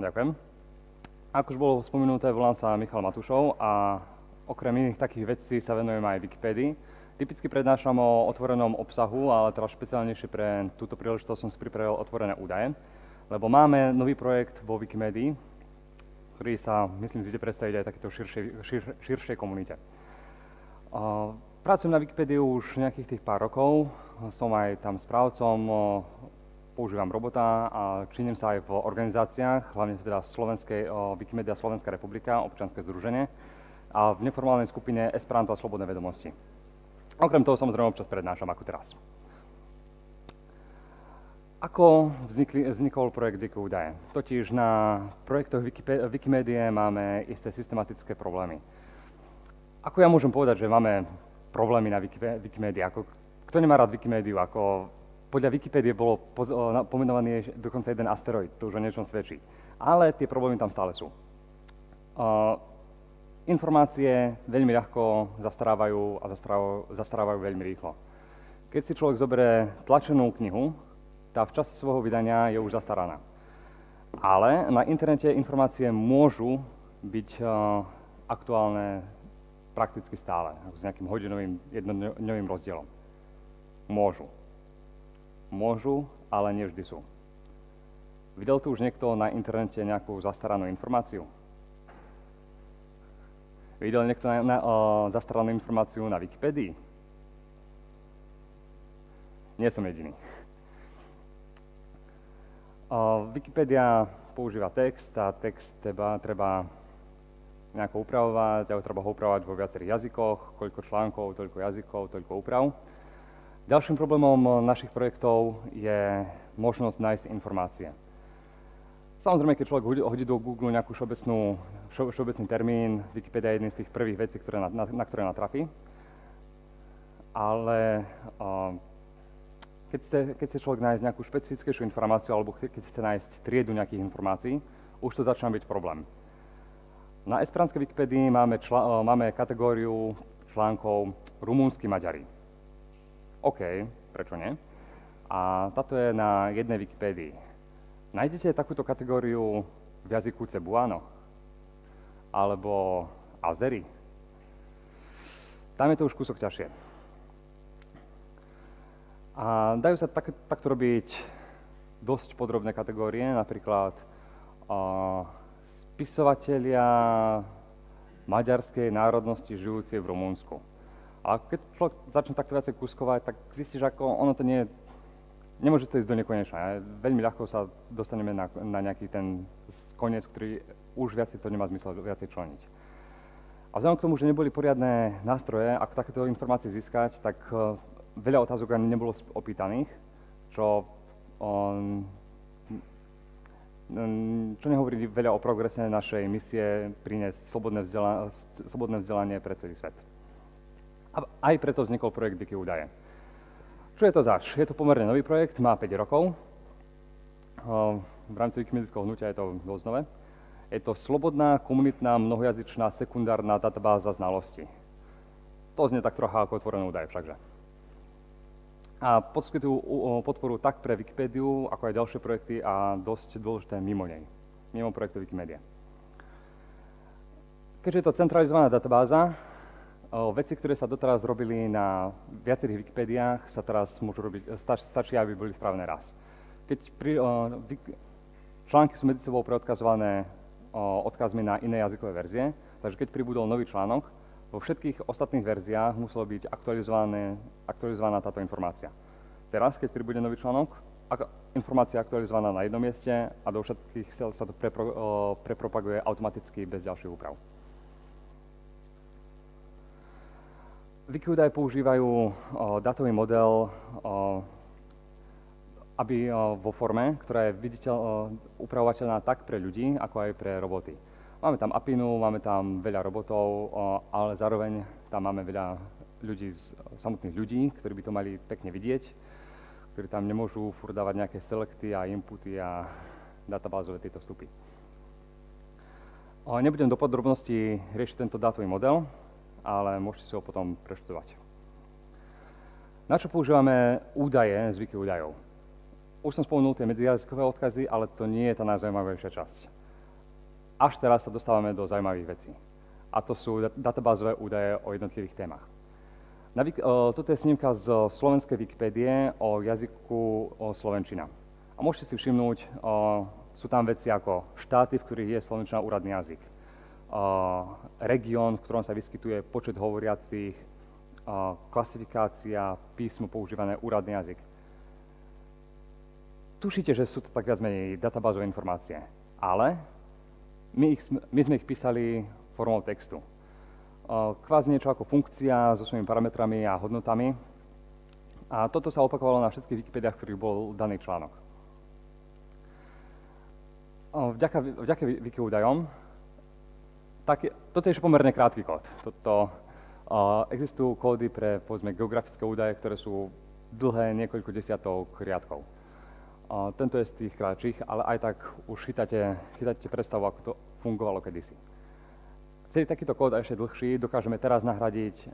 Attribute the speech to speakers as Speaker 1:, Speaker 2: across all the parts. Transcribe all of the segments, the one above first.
Speaker 1: Ďakujem. Ako už bolo spomenuté, volám sa Michal Matušov a okrem iných takých vecí sa venujem aj Wikipédii. Typicky prednášam o otvorenom obsahu, ale teraz špeciálnejšie pre túto príležitosť som si pripravil otvorené údaje, lebo máme nový projekt vo Wikimedii, ktorý sa, myslím, zide predstaviť aj takéto širšej, šir, širšej komunite. Pracujem na Wikipédii už nejakých tých pár rokov, som aj tam správcom, používam robota a činím sa aj v organizáciách, hlavne teda Slovenskej, Wikimedia Slovenská republika, občianske združenie a v neformálnej skupine Esperanto a Slobodné vedomosti. Okrem toho samozrejme občas prednášam ako teraz. Ako vznikli, vznikol projekt Wiki údaje? Totiž na projektoch Wikimedie máme isté systematické problémy. Ako ja môžem povedať, že máme problémy na Wikimedii? Ako, kto nemá rád Wikimediu? Ako podľa Wikipédie bolo pomenovaný dokonca jeden asteroid, to už o niečom svedčí. Ale tie problémy tam stále sú. Uh, informácie veľmi ľahko zastarávajú a zastarávajú, zastarávajú veľmi rýchlo. Keď si človek zoberie tlačenú knihu, tá v čase svojho vydania je už zastaraná. Ale na internete informácie môžu byť uh, aktuálne prakticky stále, s nejakým hodinovým jednodňovým rozdielom. Môžu. Môžu, ale nie vždy sú. Videl tu už niekto na internete nejakú zastaranú informáciu? Videl niekto na, na, o, zastaranú informáciu na Wikipedii? Nie som jediný. O, Wikipedia používa text a text treba, treba nejako upravovať, alebo treba ho upravovať vo viacerých jazykoch, koľko článkov, toľko jazykov, toľko úprav. Ďalším problémom našich projektov je možnosť nájsť informácie. Samozrejme, keď človek hodí do Google nejakú všeobecnú, všeobecný termín, Wikipedia je jedný z tých prvých vecí, ktoré na, na, na ktoré natrafí. Ale uh, keď, chce, keď chce človek nájsť nejakú špecifickejšiu informáciu alebo keď chce nájsť triedu nejakých informácií, už to začína byť problém. Na esperantskej Wikipedii máme, čla, uh, máme kategóriu článkov rumúnsky Maďari OK, prečo nie? A táto je na jednej Wikipédii. Nájdete takúto kategóriu v jazyku Cebuano? Alebo Azery? Tam je to už kúsok ťažšie. A dajú sa tak, takto robiť dosť podrobné kategórie, napríklad uh, spisovatelia maďarskej národnosti žijúci v Rumunsku. A keď človek začne takto viacej kúskovať, tak zistí, že ako ono to nie je, nemôže to ísť do nekonečna. Veľmi ľahko sa dostaneme na, na nejaký ten koniec, ktorý už viacej to nemá zmysel viacej členiť. A vzhľadom k tomu, že neboli poriadne nástroje, ako takéto informácie získať, tak uh, veľa otázok ani nebolo opýtaných, čo, um, čo nehovorí veľa o progrese našej misie priniesť slobodné, vzdela- slobodné vzdelanie pre celý svet. A aj preto vznikol projekt Wiki údaje. Čo je to zač? Je to pomerne nový projekt, má 5 rokov. V rámci Wikimedického hnutia je to dosť nové. Je to slobodná, komunitná, mnohojazyčná, sekundárna databáza znalostí. To znie tak trocha ako otvorené údaje všakže. A poskytujú podporu tak pre Wikipédiu, ako aj ďalšie projekty a dosť dôležité mimo nej, mimo projektu Wikimedia. Keďže je to centralizovaná databáza, Veci, ktoré sa doteraz robili na viacerých Wikipédiách, sa teraz môžu robiť, stač, stačí, aby boli správne raz. Keď pri, články sú medzi sebou preodkazované uh, odkazmi na iné jazykové verzie, takže keď pribudol nový článok, vo všetkých ostatných verziách muselo byť aktualizovaná táto informácia. Teraz, keď pribude nový článok, informácia je aktualizovaná na jednom mieste a do všetkých sa to prepro, prepropaguje automaticky bez ďalších úprav. Wikiúdaje používajú datový model, aby vo forme, ktorá je viditeľ, upravovateľná tak pre ľudí, ako aj pre roboty. Máme tam apinu, máme tam veľa robotov, ale zároveň tam máme veľa ľudí, samotných ľudí, ktorí by to mali pekne vidieť, ktorí tam nemôžu furt dávať nejaké selekty a inputy a databázové tieto vstupy. Nebudem do podrobností riešiť tento dátový model, ale môžete si ho potom preštudovať. Na čo používame údaje z wiki údajov? Už som spomenul tie medzijazykové odkazy, ale to nie je tá najzaujímavejšia časť. až teraz sa dostávame do zaujímavých vecí. A to sú databázové údaje o jednotlivých témach. Toto je snímka z slovenskej Wikipédie o jazyku slovenčina. A môžete si všimnúť, sú tam veci ako štáty, v ktorých je slovenčina úradný jazyk, región, v ktorom sa vyskytuje počet hovoriacich, klasifikácia, písmo používané úradný jazyk. Tušíte, že sú to tak viac menej databázové informácie, ale my, ich, my sme ich písali formou textu kvázi niečo ako funkcia so svojimi parametrami a hodnotami. A toto sa opakovalo na všetkých Wikipediách, ktorých bol daný článok. Vďaka, vďaka wiki údajom, tak je, toto je ešte pomerne krátky kód. Toto, uh, existujú kódy pre povedzme, geografické údaje, ktoré sú dlhé niekoľko desiatok riadkov. Uh, tento je z tých kratších, ale aj tak už chytáte, chytáte predstavu, ako to fungovalo kedysi. Celý takýto kód a ešte dlhší dokážeme teraz nahradiť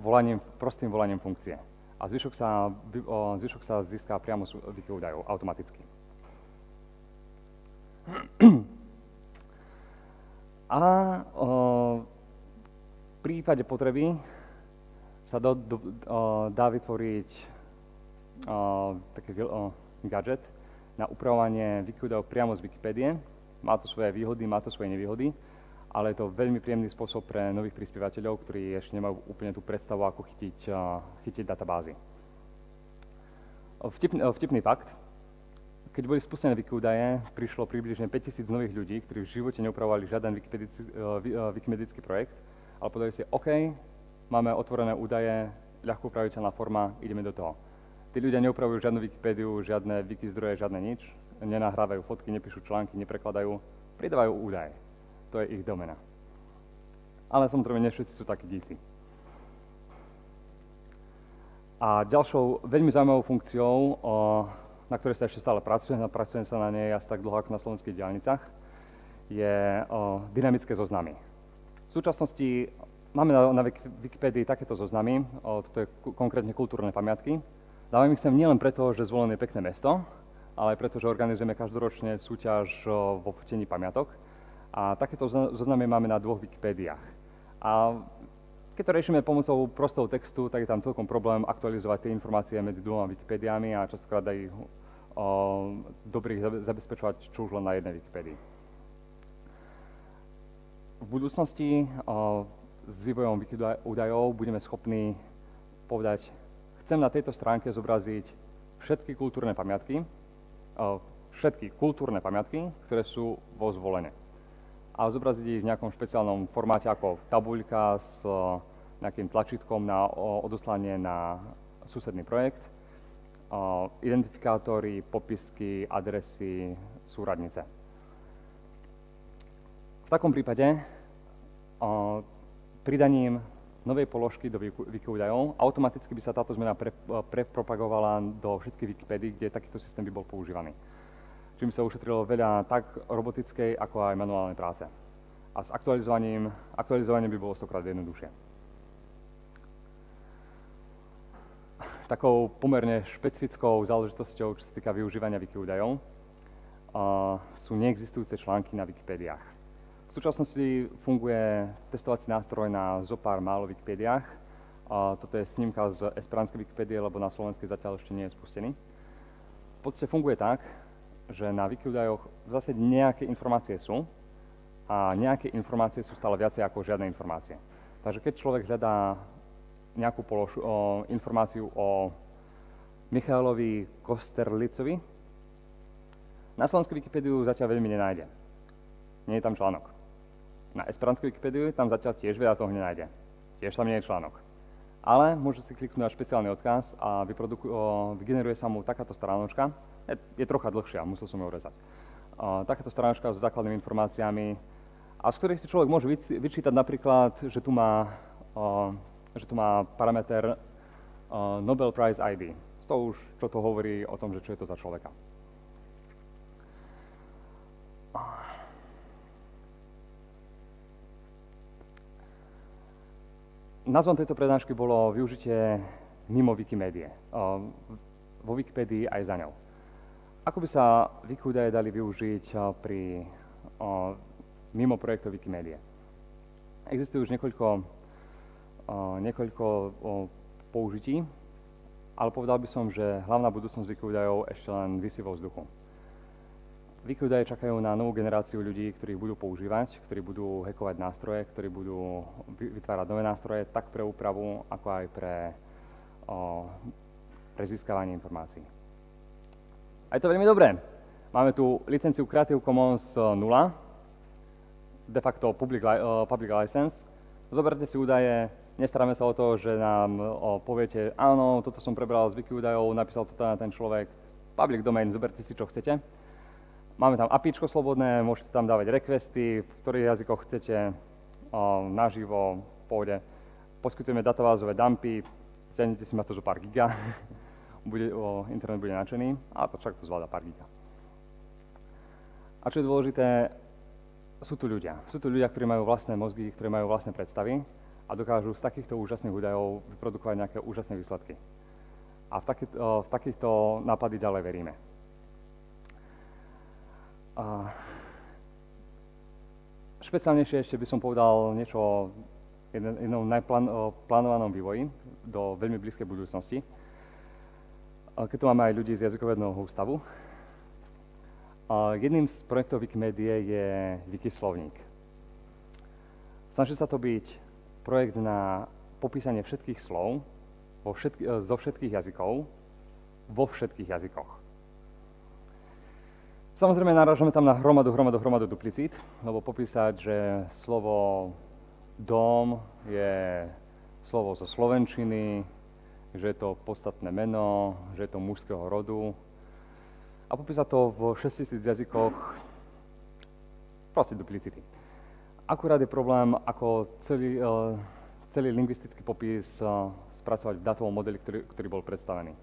Speaker 1: volaním, prostým volaním funkcie. A zvyšok sa, zvyšok sa získa priamo z wiki údajov automaticky. A o, v prípade potreby sa do, do, o, dá vytvoriť o, taký o, gadget na upravovanie wiki údajov priamo z Wikipédie. Má to svoje výhody, má to svoje nevýhody ale je to veľmi príjemný spôsob pre nových prispievateľov, ktorí ešte nemajú úplne tú predstavu, ako chytiť, chytiť databázy. Vtipný, vtipný fakt, keď boli spustené wiki údaje, prišlo približne 5000 nových ľudí, ktorí v živote neupravovali žiaden wikipedický, wikimedický projekt, ale povedali si, OK, máme otvorené údaje, ľahko upraviteľná forma, ideme do toho. Tí ľudia neupravujú žiadnu Wikipédiu, žiadne wiki zdroje, žiadne nič, nenahrávajú fotky, nepíšu články, neprekladajú, pridávajú údaje to je ich domena. Ale samozrejme, nie všetci sú takí díci. A ďalšou veľmi zaujímavou funkciou, na ktorej sa ešte stále pracuje, a pracujem sa na nej asi tak dlho ako na slovenských diálnicách, je dynamické zoznamy. V súčasnosti máme na, na Wikipédii takéto zoznamy, toto je konkrétne kultúrne pamiatky. Dávame ich sem nielen preto, že zvolené je pekné mesto, ale aj preto, že organizujeme každoročne súťaž vo fotení pamiatok. A takéto zoznamy máme na dvoch Wikipédiách. A keď to riešime pomocou prostého textu, tak je tam celkom problém aktualizovať tie informácie medzi dvoma Wikipédiami a častokrát aj dobrých zabezpečovať čo už len na jednej Wikipédii. V budúcnosti s vývojom údajov budeme schopní povedať, chcem na tejto stránke zobraziť všetky kultúrne pamiatky, všetky kultúrne pamiatky, ktoré sú vo zvolenie a zobraziť ich v nejakom špeciálnom formáte ako tabuľka s e, nejakým tlačítkom na odoslanie na susedný projekt, e, identifikátory, popisky, adresy, súradnice. V takom prípade e, pridaním novej položky do wiki automaticky by sa táto zmena pre, prepropagovala do všetkých Wikipédií, kde takýto systém by bol používaný čím sa ušetrilo veľa tak robotickej, ako aj manuálnej práce. A s aktualizovaním, aktualizovaním by bolo stokrát jednoduchšie. Takou pomerne špecifickou záležitosťou, čo sa týka využívania wiki údajov, sú neexistujúce články na Wikipédiách. V súčasnosti funguje testovací nástroj na zo pár málo Wikipédiách. Toto je snímka z esperanskej Wikipédie, lebo na slovenskej zatiaľ ešte nie je spustený. V podstate funguje tak, že na Wikiúdajoch v zásade nejaké informácie sú a nejaké informácie sú stále viacej ako žiadne informácie. Takže keď človek hľadá nejakú položu, o, informáciu o Michailovi Kosterlicovi, na slovenskej Wikipédiu zatiaľ veľmi nenájde. Nie je tam článok. Na esperanskej Wikipédiu tam zatiaľ tiež veľa toho nenájde. Tiež tam nie je článok. Ale môže si kliknúť na špeciálny odkaz a vygeneruje sa mu takáto stranočka, je, trocha dlhšia, musel som ju urezať. Uh, takáto stránka so základnými informáciami, a z ktorých si človek môže vyčítať napríklad, že tu má, že tu má parameter Nobel Prize ID. To už čo to hovorí o tom, že čo je to za človeka. Názvom tejto prednášky bolo využitie mimo Wikimedie. Vo Wikipedii aj za ňou. Ako by sa Wiki dali využiť pri mimo projektov Wikimedia. Existuje už niekoľko, uh, niekoľko uh, použití, ale povedal by som, že hlavná budúcnosť Wiki ešte len vysí vo vzduchu. Wiki údaje čakajú na novú generáciu ľudí, ktorí budú používať, ktorí budú hackovať nástroje, ktorí budú vytvárať nové nástroje tak pre úpravu, ako aj pre, o, pre získavanie informácií. A je to veľmi dobré. Máme tu licenciu Creative Commons 0, de facto public, uh, public license. Zoberte si údaje, nestaráme sa o to, že nám o, poviete, áno, toto som prebral z wiki údajov, napísal to na ten človek, public domain, zoberte si, čo chcete Máme tam APIčko slobodné, môžete tam dávať requesty, v ktorých jazykoch chcete, naživo, v pohode. Poskytujeme databázové dumpy, stiahnete si ma to zo pár giga, bude, o, internet bude nadšený, a to však to zvláda pár. A čo je dôležité, sú tu ľudia. Sú tu ľudia, ktorí majú vlastné mozgy, ktorí majú vlastné predstavy a dokážu z takýchto úžasných údajov vyprodukovať nejaké úžasné výsledky. A v, taký, v takýchto nápady ďalej veríme. A špeciálnejšie ešte by som povedal niečo o jednom najplánovanom vývoji do veľmi blízkej budúcnosti. Keď tu máme aj ľudí z jazykovedného ústavu. Jedným z projektov Wikimedie je Wikislovník. Snaží sa to byť projekt na popísanie všetkých slov vo všetky, zo všetkých jazykov vo všetkých jazykoch. Samozrejme narážame tam na hromadu, hromadu, hromadu duplicít, lebo popísať, že slovo dom je slovo zo slovenčiny, že je to podstatné meno, že je to mužského rodu. A popísať to v 6000 jazykoch, proste duplicity. Akurát je problém, ako celý, eh, celý lingvistický popis eh, spracovať v datovom modeli, ktorý, ktorý bol predstavený.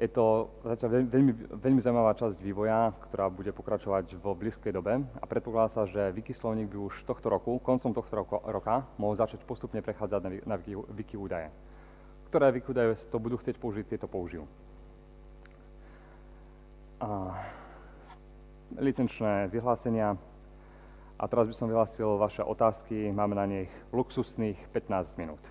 Speaker 1: Je to zatiaľ veľmi, veľmi zaujímavá časť vývoja, ktorá bude pokračovať v blízkej dobe a predpokladá sa, že Wikislovník by už tohto roku, koncom tohto roka, mohol začať postupne prechádzať na, na Wiki, Wiki údaje. Ktoré údaje to budú chcieť použiť, tieto použijú. A licenčné vyhlásenia. A teraz by som vyhlásil vaše otázky. Máme na nich luxusných 15 minút.